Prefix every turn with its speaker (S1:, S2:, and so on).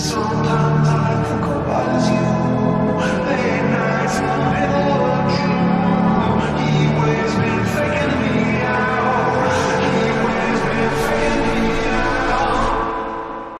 S1: Sometimes